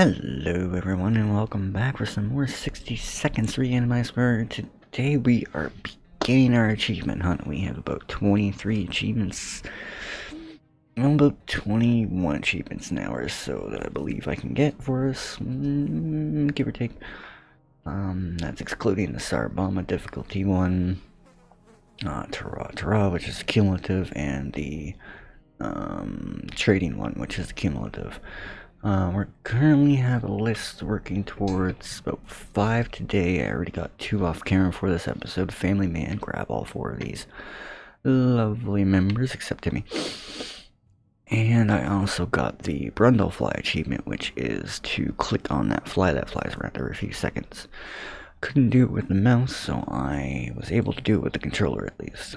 Hello everyone and welcome back for some more 60 seconds reatomized where today we are beginning our achievement hunt. We have about 23 achievements, about 21 achievements now or so that I believe I can get for us, mm, give or take. Um, that's excluding the Sarbama difficulty one, uh, Tara Tara, which is cumulative, and the um, trading one, which is cumulative. Uh, we currently have a list working towards about five today. I already got two off camera for this episode. Family Man, grab all four of these lovely members, except Timmy. And I also got the Brundlefly achievement, which is to click on that fly that flies around every few seconds. Couldn't do it with the mouse, so I was able to do it with the controller at least.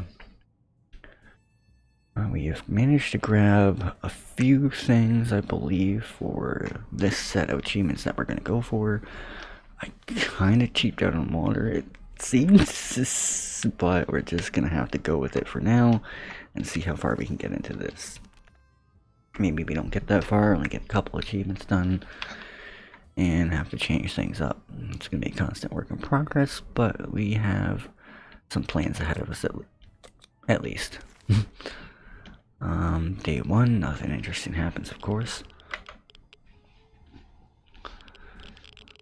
Uh, we have managed to grab a few things, I believe, for this set of achievements that we're going to go for. I kind of cheaped out on water, it seems, but we're just going to have to go with it for now and see how far we can get into this. Maybe we don't get that far, only get a couple achievements done, and have to change things up. It's going to be a constant work in progress, but we have some plans ahead of us at, at least. Um, day one, nothing interesting happens, of course.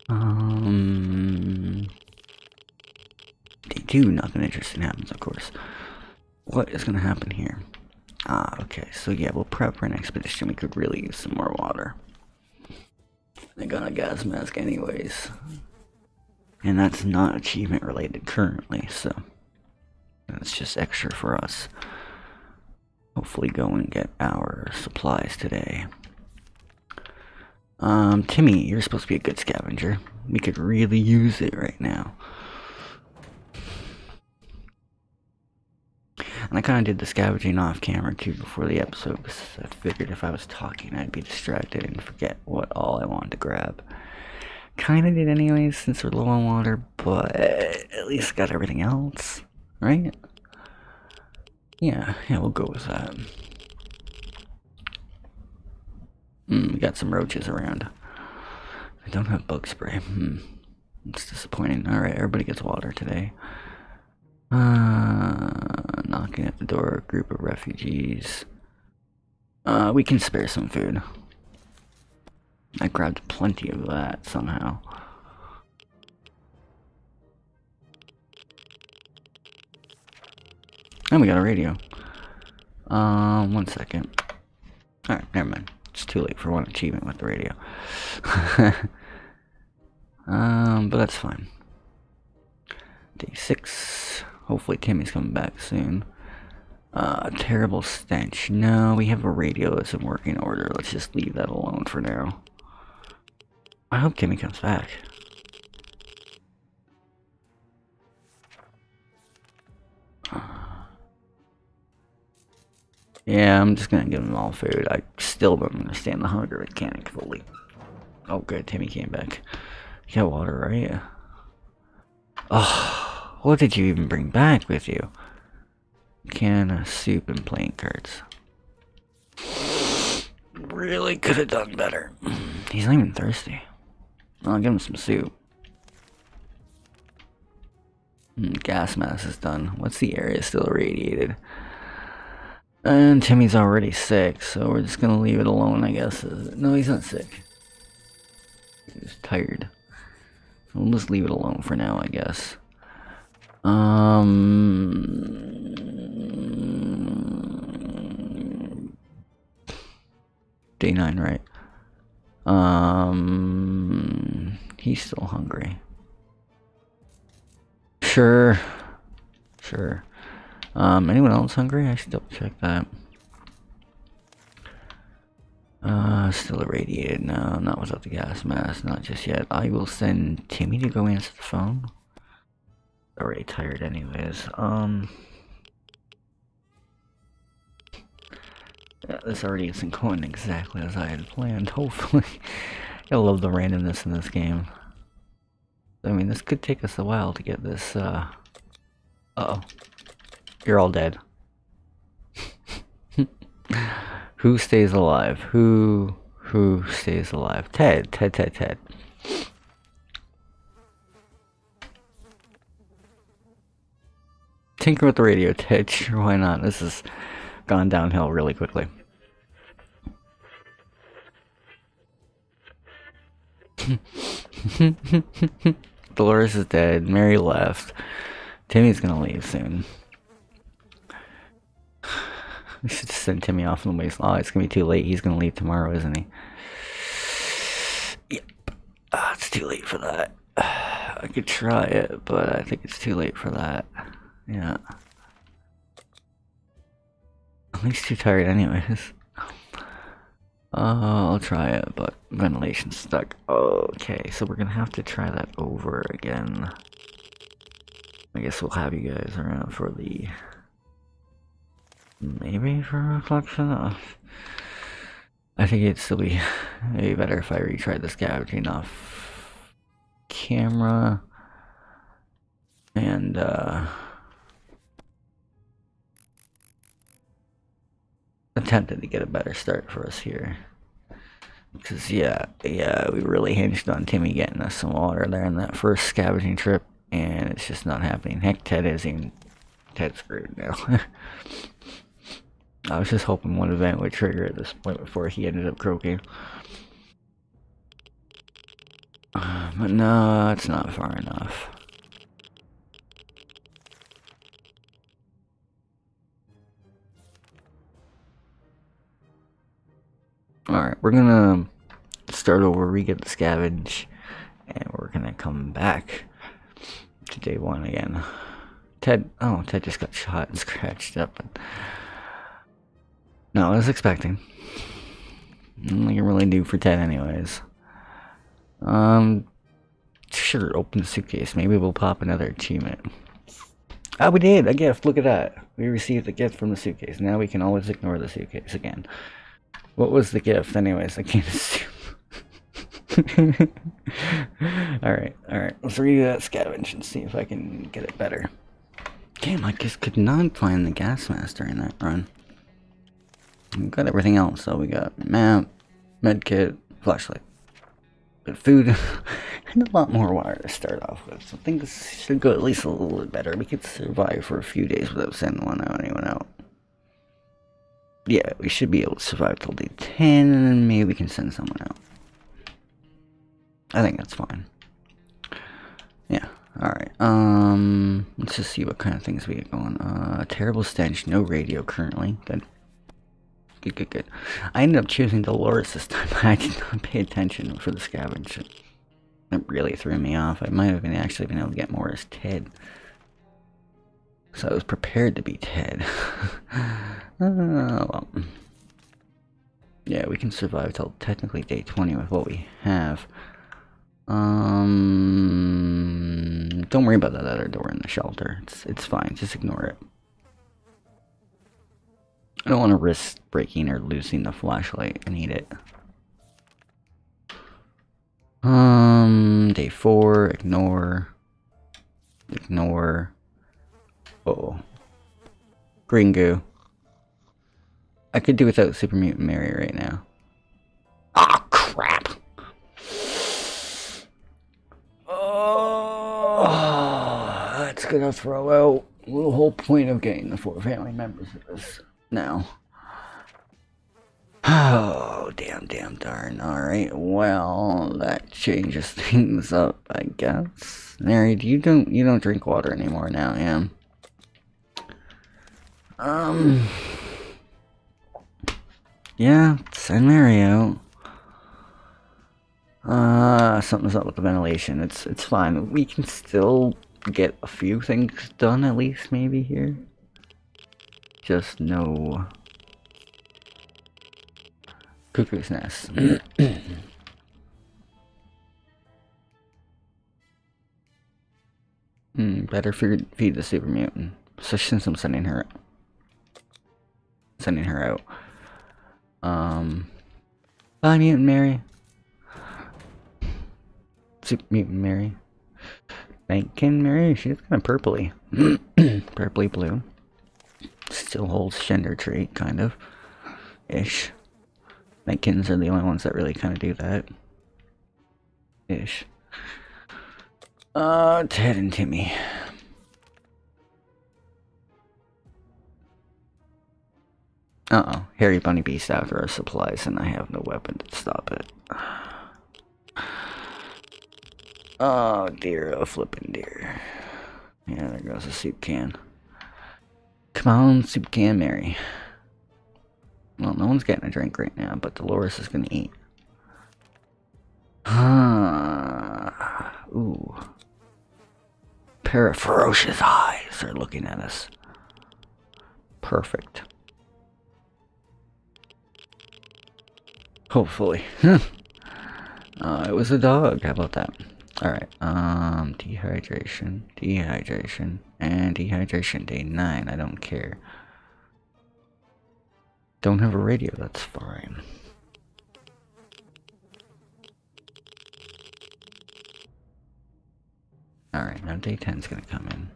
Um, day two, nothing interesting happens, of course. What is going to happen here? Ah, okay, so yeah, we'll prep for an expedition. We could really use some more water. I got a gas mask anyways. And that's not achievement related currently, so that's just extra for us hopefully go and get our supplies today. Um, Timmy, you're supposed to be a good scavenger. We could really use it right now. And I kind of did the scavenging off camera too before the episode because I figured if I was talking I'd be distracted and forget what all I wanted to grab. Kind of did anyways since we're low on water, but at least got everything else, right? Yeah, yeah, we'll go with that. Hmm, we got some roaches around. I don't have bug spray. Hmm. It's disappointing. Alright, everybody gets water today. Uh, knocking at the door, a group of refugees. Uh, we can spare some food. I grabbed plenty of that somehow. And we got a radio. Um, one second. Alright, never mind. It's too late for one achievement with the radio. um, but that's fine. Day six. Hopefully Timmy's coming back soon. Uh, terrible stench. No, we have a radio that's in working order. Let's just leave that alone for now. I hope Timmy comes back. Yeah, I'm just gonna give them all food. I still don't understand the hunger mechanic fully. Oh, good. Timmy came back. You got water, right? Oh, what did you even bring back with you? Can of soup and playing cards. Really could have done better. He's not even thirsty. I'll give him some soup. Mm, gas mask is done. What's the area still irradiated? And Timmy's already sick, so we're just gonna leave it alone, I guess. No, he's not sick. He's tired. We'll just leave it alone for now, I guess. Um, day nine, right? Um, he's still hungry. Sure, sure. Um, anyone else hungry? I should double check that. Uh, still irradiated. No, not without the gas mask. Not just yet. I will send Timmy to go answer the phone. Already tired anyways. Um... Yeah, this already isn't going exactly as I had planned, hopefully. I love the randomness in this game. I mean, this could take us a while to get this, uh... Uh oh you're all dead. Who stays alive? Who Who stays alive? Ted, Ted, Ted, Ted. Tinker with the radio, Ted. Sure, why not? This has gone downhill really quickly. Dolores is dead. Mary left. Timmy's gonna leave soon. We should send Timmy off in the waste. Oh, it's gonna be too late. He's gonna leave tomorrow, isn't he? Yep. Oh, it's too late for that. I could try it, but I think it's too late for that. Yeah. At least too tired anyways. Uh, I'll try it, but ventilation's stuck. Okay, so we're gonna have to try that over again. I guess we'll have you guys around for the... Maybe for reflection? Uh, I think it'd still be maybe better if I retried the scavenging off camera. And, uh... attempted to get a better start for us here. Because, yeah, yeah, we really hinged on Timmy getting us some water there in that first scavenging trip, and it's just not happening. Heck, Ted is even... Ted's screwed now. I was just hoping one event would trigger at this point before he ended up croaking. But no, it's not far enough. Alright, we're gonna start over, re-get the scavenge, and we're gonna come back to day one again. Ted, oh, Ted just got shot and scratched up. No, I was expecting. Like it really do for 10 anyways. Um, sure, open the suitcase. Maybe we'll pop another achievement. Ah, we did! A gift! Look at that! We received a gift from the suitcase. Now we can always ignore the suitcase again. What was the gift, anyways? I can't assume. alright, alright. Let's read that scavenge and see if I can get it better. Damn, I just could not find the gas master in that run. We got everything else, so we got map, medkit, flashlight. But food, and a lot more water to start off with. So things should go at least a little bit better. We could survive for a few days without sending one out, anyone out yeah, we should be able to survive till day 10, and then maybe we can send someone out. I think that's fine. Yeah, alright. Um, let's just see what kind of things we get going. Uh, terrible stench, no radio currently. Good. Good, good, good. I ended up choosing Dolores this time. I did not pay attention for the scavenge. It really threw me off. I might have been actually been able to get more as Ted. So I was prepared to be Ted. uh, well. Yeah, we can survive till technically day 20 with what we have. Um, don't worry about that other door in the shelter. It's, it's fine. Just ignore it. I don't want to risk breaking or losing the flashlight. I need it. Um, day four, ignore. Ignore. Uh oh. Green goo. I could do without Super Mutant Mary right now. Ah, oh, crap. Oh, that's gonna throw out the whole point of getting the four family members of this now. Oh, damn, damn, darn. Alright, well, that changes things up, I guess. Mary, you don't you don't drink water anymore now, yeah? Um. Yeah, send Mary out. Uh, something's up with the ventilation. It's it's fine. We can still get a few things done at least, maybe here. Just no cuckoo's nest. Hmm, better feed, feed the super mutant. So since I'm sending her sending her out. Um, bye, Mutant Mary. Super Mutant Mary. Thankin Mary. She's kind of purpley. purpley blue. Still holds gender trait, kind of. Ish. Nightkittens are the only ones that really kind of do that. Ish. Uh, Ted and Timmy. Uh-oh. Harry Bunny Beast after our supplies and I have no weapon to stop it. Oh dear, oh flipping dear. Yeah, there goes a soup can. Come on, soup can, Mary. Well, no one's getting a drink right now, but Dolores is gonna eat. Ah, ooh. Pair of ferocious eyes are looking at us. Perfect. Hopefully. uh, it was a dog. How about that? Alright. Um, dehydration, dehydration, and dehydration day 9. I don't care. Don't have a radio, that's fine. Alright, now day 10's gonna come in.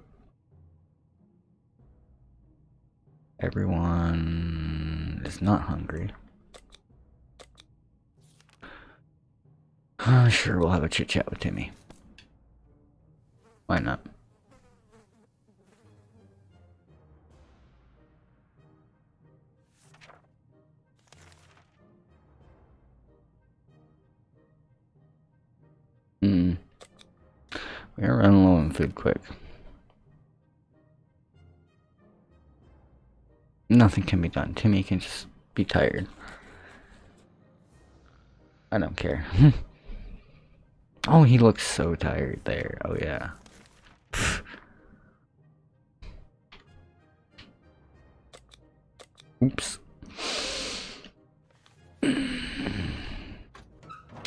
Everyone is not hungry. Sure, we'll have a chit chat with Timmy. Why not? Hmm. We're running low on food quick. Nothing can be done. Timmy can just be tired. I don't care. oh, he looks so tired there. Oh, yeah. Oops.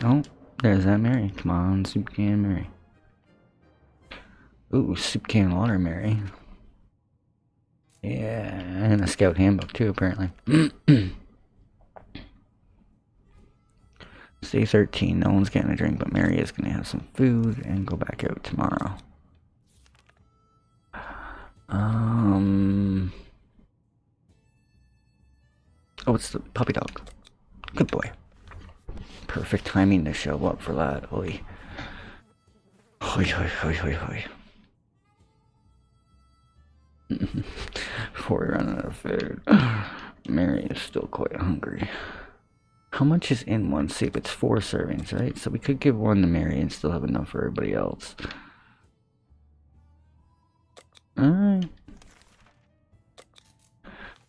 oh, there's that Mary. Come on, soup can Mary. Ooh, soup can water Mary. Yeah, and a scout handbook too, apparently. Day 13, no one's getting a drink, but Mary is going to have some food and go back out tomorrow. Um. Oh, it's the puppy dog. Good boy. Perfect timing to show up for that. Oi. Hoi, hoi, hoi, hoi, hoi. Before we run out of food. Mary is still quite hungry. How much is in one soup? It's four servings, right? So we could give one to Mary and still have enough for everybody else. Alright.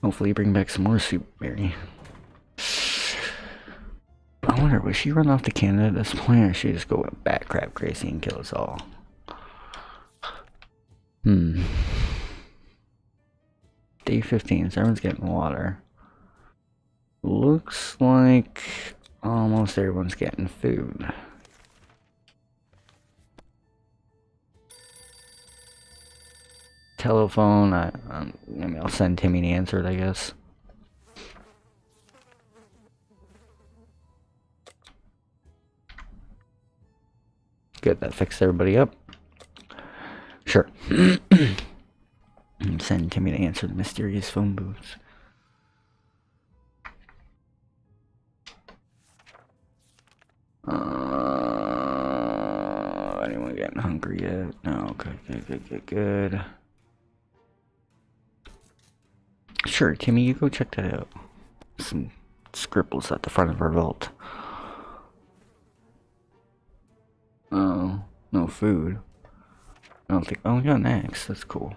Hopefully bring back some more soup, Mary. I wonder, will she run off to Canada at this point, or she just go bat crap crazy and kill us all? Hmm. Day 15, so everyone's getting water. Looks like almost everyone's getting food. Telephone, I, um, I mean, I'll send Timmy to answer it, I guess. Good, that fixed everybody up. Sure. send Timmy to answer the mysterious phone booths. Uh, anyone getting hungry yet? No, good, good, good, good, good. Sure, Timmy, you go check that out. Some scribbles at the front of our vault. Oh, no food. I don't think. Oh, we got an axe. That's cool.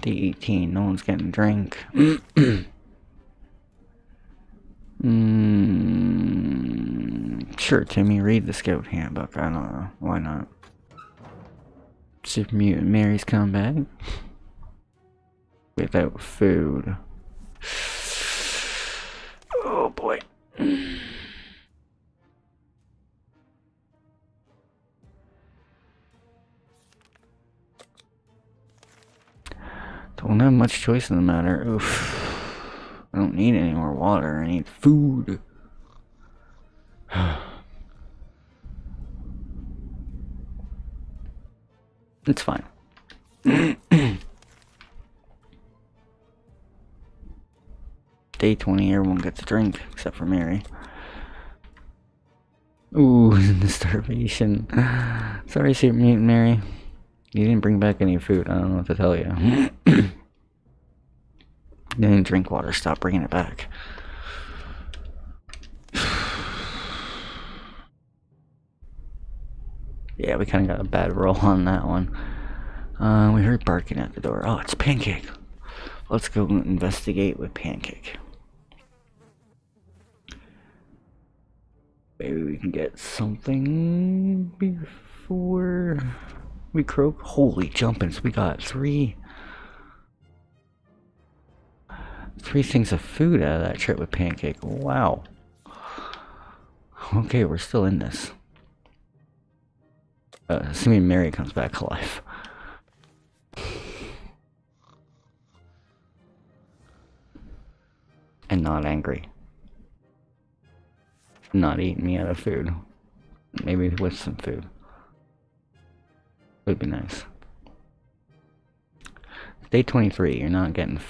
Day 18. No one's getting drink. Mm, sure, Timmy, read the scout handbook. I don't know. Why not? Super Mutant Mary's come back. Without food. Oh boy. Don't have much choice in the matter. Oof. I don't need any more water. I need food. It's fine. Day 20, everyone gets a drink, except for Mary. Ooh, the starvation. Sorry, Super Mutant Mary. You didn't bring back any food. I don't know what to tell you. you didn't drink water. Stop bringing it back. Yeah, we kind of got a bad roll on that one. Uh, we heard barking at the door. Oh, it's Pancake. Let's go investigate with Pancake. Maybe we can get something before we croak. Holy jumpins, we got three three things of food out of that trip with Pancake. Wow. Okay, we're still in this. Uh, assuming Mary comes back alive. And not angry. Not eating me out of food. Maybe with some food. Would be nice. Day 23, you're not getting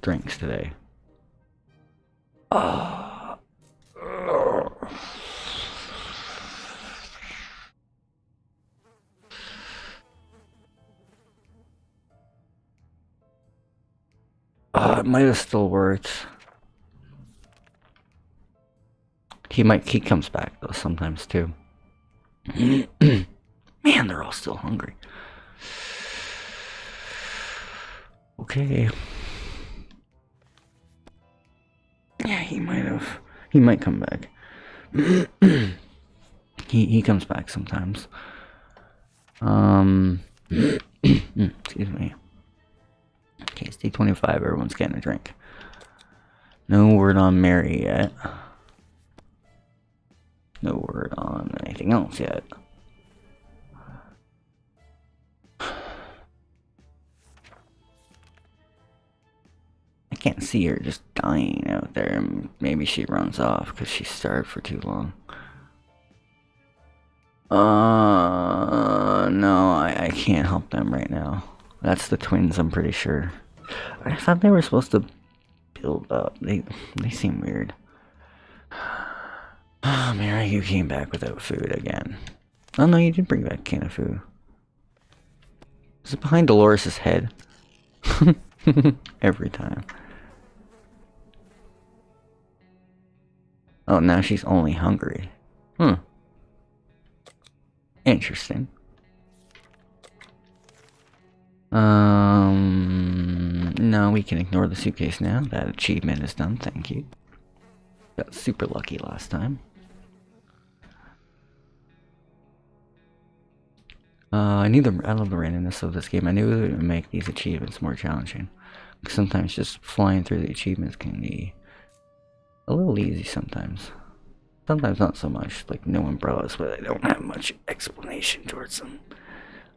drinks today. Oh. It might have still worked. He might, he comes back though sometimes too. Man, they're all still hungry. Okay. Yeah, he might have. He might come back. he he comes back sometimes. Um. excuse me. It's day 25. Everyone's getting a drink. No word on Mary yet. No word on anything else yet. I can't see her just dying out there. Maybe she runs off because she starved for too long. Uh, no, I, I can't help them right now. That's the twins, I'm pretty sure. I thought they were supposed to build up. They they seem weird. Oh, Mary, you came back without food again. Oh no, you did bring back a can of food. Is it behind Dolores' head? Every time. Oh, now she's only hungry. Hmm. Interesting. Um, no, we can ignore the suitcase now. That achievement is done, thank you. Got super lucky last time. Uh, I need the I love the randomness of this game. I knew it would make these achievements more challenging. Sometimes just flying through the achievements can be a little easy sometimes. Sometimes not so much, like no umbrellas, but I don't have much explanation towards them.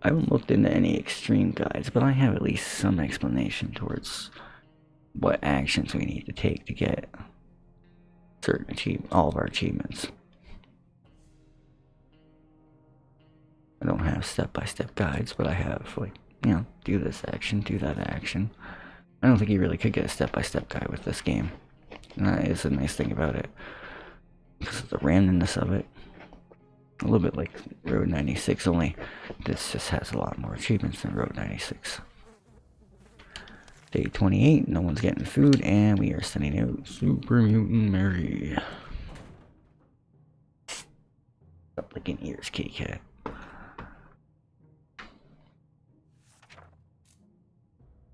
I haven't looked into any extreme guides, but I have at least some explanation towards what actions we need to take to get certain achieve all of our achievements. I don't have step-by-step -step guides, but I have like, you know, do this action, do that action. I don't think you really could get a step-by-step -step guide with this game. And that is a nice thing about it. Because of the randomness of it. A little bit like Road 96, only this just has a lot more achievements than Road 96. Day 28, no one's getting food, and we are sending out Super Mutant Mary. Stop licking ears, kitty cat.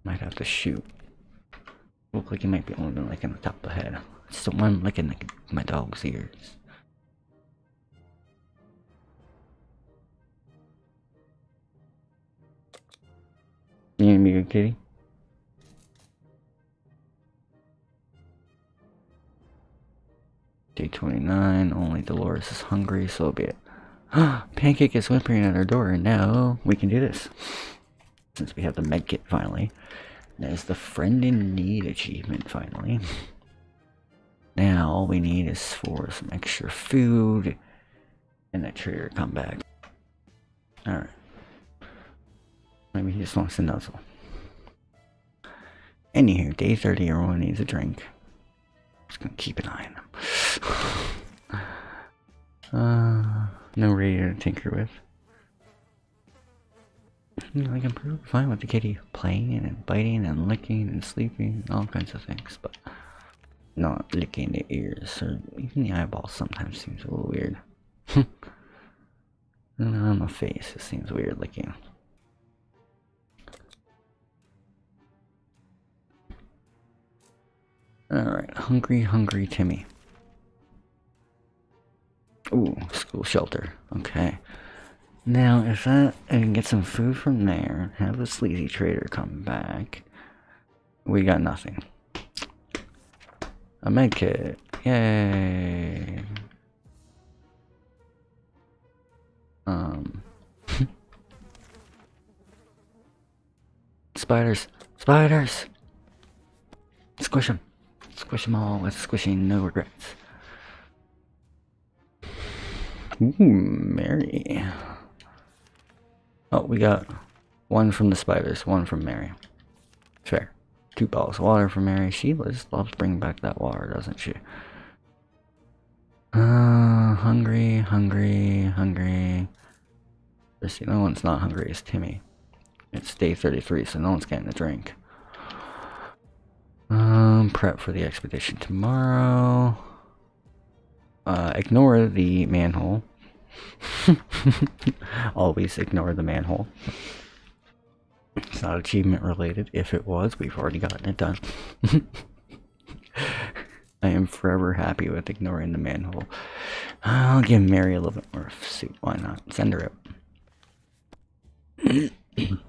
Might have to shoot. Look like he might be only like in the top of the head. Still, I'm licking like my dog's ears. You gonna be good kitty? Day 29, only Dolores is hungry, so be it. Pancake is whimpering at our door, and now we can do this. Since we have the medkit finally. There's the friend in need achievement finally. Now all we need is for some extra food and that trigger come back. Alright. Maybe he just wants to nuzzle. Anywho, day 30, everyone needs a drink. Just gonna keep an eye on them. uh, no radio to tinker with. You know, I'm prove fine with the kitty playing and biting and licking and sleeping and all kinds of things, but not licking the ears or even the eyeballs sometimes seems a little weird. and on the face, it seems weird licking. Alright, hungry, hungry Timmy. Ooh, school shelter. Okay. Now, if that, I can get some food from there, have the sleazy trader come back, we got nothing. A med kit. Yay. Um. spiders. Spiders! Squish them. Squish them all with squishing no regrets. Ooh, Mary. Oh, we got one from the spiders, one from Mary. Fair. Two bottles of water from Mary. She just loves bringing back that water, doesn't she? Uh, hungry, hungry, hungry. The only one's not hungry it's Timmy. It's day 33, so no one's getting a drink. Um, prep for the expedition tomorrow. Uh, ignore the manhole. Always ignore the manhole. It's not achievement related. If it was, we've already gotten it done. I am forever happy with ignoring the manhole. I'll give Mary a little bit more soup. Why not? Send her out.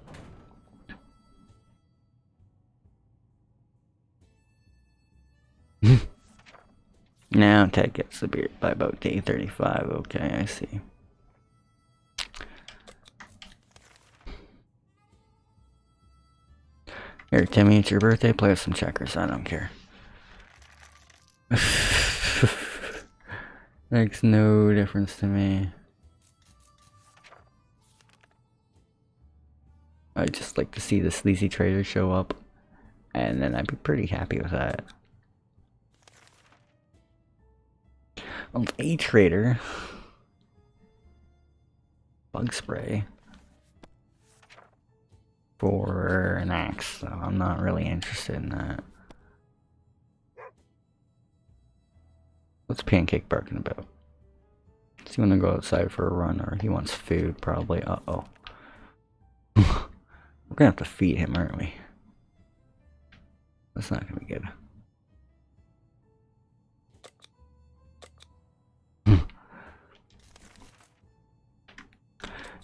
now Ted gets the beard by about day 35. Okay, I see. Here, Timmy, it's your birthday. Play with some checkers. I don't care. Makes no difference to me. I'd just like to see the sleazy trader show up, and then I'd be pretty happy with that. Oh, a trader. Bug spray. For an axe, so I'm not really interested in that. What's Pancake barking about? Does he want to go outside for a run or he wants food probably? Uh-oh. We're gonna have to feed him, aren't we? That's not gonna be good.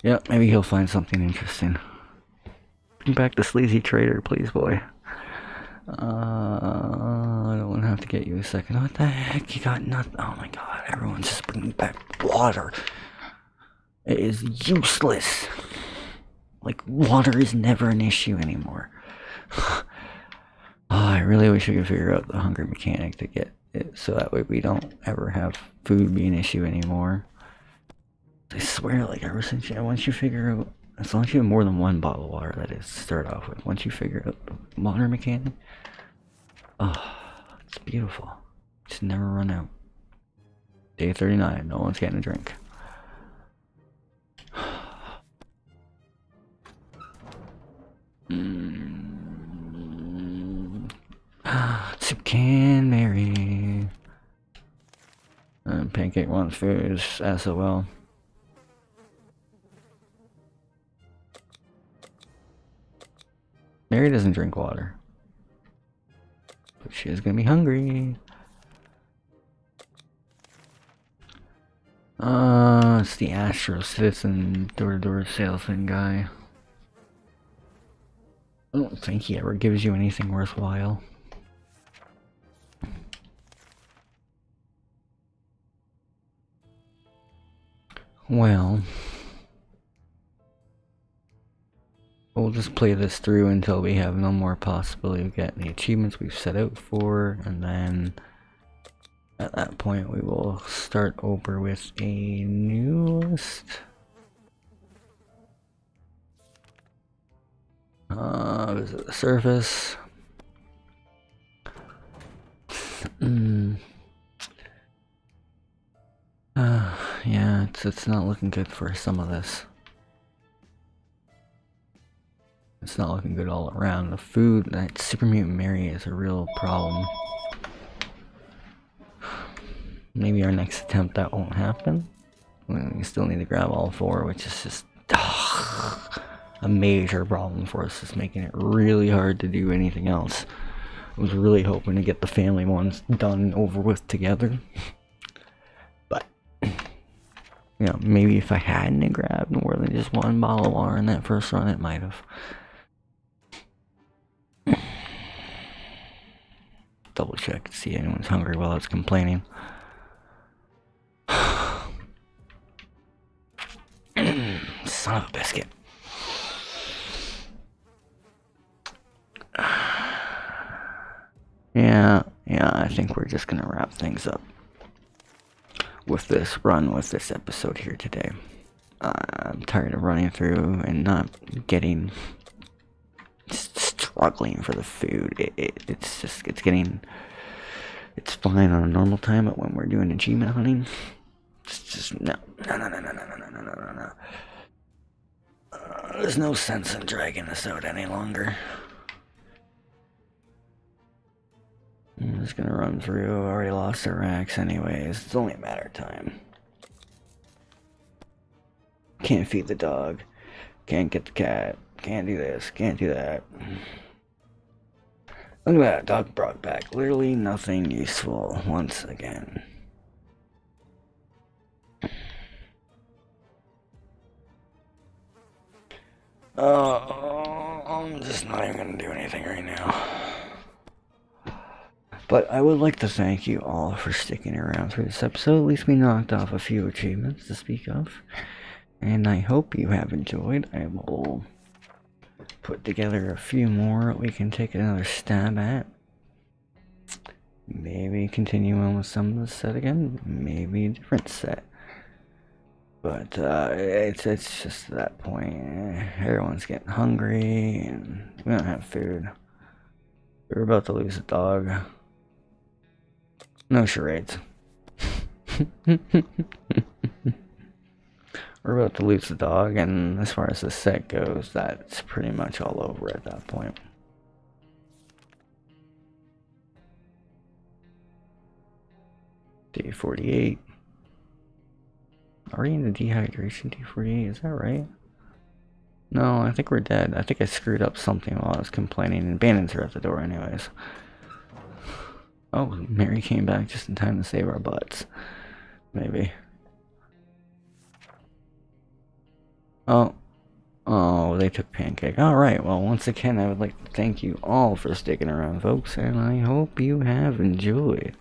Yep, maybe he'll find something interesting. Bring back the sleazy trader, please, boy. Uh, I don't want to have to get you a second. What the heck? You got nothing? Oh my god, everyone's just bringing back water. It is useless. Like, water is never an issue anymore. oh, I really wish we could figure out the hunger mechanic to get it so that way we don't ever have food be an issue anymore. I swear, like, ever since, yeah, once you figure out, as long as you have more than one bottle of water, that is, start off with, once you figure out the water mechanic, oh, it's beautiful. Just never run out. Day 39, no one's getting a drink. Mm. Soup can Mary. And Pancake wants food, SOL. Mary doesn't drink water. But she is gonna be hungry. Uh, it's the Astro Citizen door-to-door -door salesman guy. I don't think he ever gives you anything worthwhile. Well, we'll just play this through until we have no more possibility of getting the achievements we've set out for, and then at that point we will start over with a new list. Uh, visit the surface. uh, yeah, it's, it's not looking good for some of this. It's not looking good all around. The food, that Super Mutant Mary is a real problem. Maybe our next attempt that won't happen. We still need to grab all four, which is just ugh, a major problem for us. It's making it really hard to do anything else. I was really hoping to get the family ones done over with together. But, you know, maybe if I hadn't grabbed more than just one bottle of water in that first run, it might have. Double check to see if anyone's hungry while I was complaining. Son of a biscuit. Yeah, yeah, I think we're just gonna wrap things up with this run with this episode here today. Uh, I'm tired of running through and not getting struggling for the food. It, it, it's just it's getting it's fine on a normal time, but when we're doing achievement hunting, it's just no, no, no, no, no, no, no, no, no, no, no. Uh, there's no sense in dragging this out any longer. I'm just gonna run through. I already lost the racks anyways. It's only a matter of time. Can't feed the dog. Can't get the cat. Can't do this. Can't do that. Look at that. Dog brought back literally nothing useful once again. Oh, I'm just not even gonna do anything right now. But I would like to thank you all for sticking around through this episode. At least we knocked off a few achievements to speak of. And I hope you have enjoyed. I will put together a few more we can take another stab at. Maybe continue on with some of the set again. Maybe a different set. But uh, it's it's just that point. Everyone's getting hungry and we don't have food. We're about to lose a dog. No charades. We're about to lose the dog, and as far as the set goes, that's pretty much all over at that point. Day 48. Are we in the dehydration day 48? Is that right? No, I think we're dead. I think I screwed up something while I was complaining, and Bandits are at the door anyways. Oh, Mary came back just in time to save our butts. Maybe. Oh. Oh, they took Pancake. Alright, well, once again, I would like to thank you all for sticking around, folks, and I hope you have enjoyed.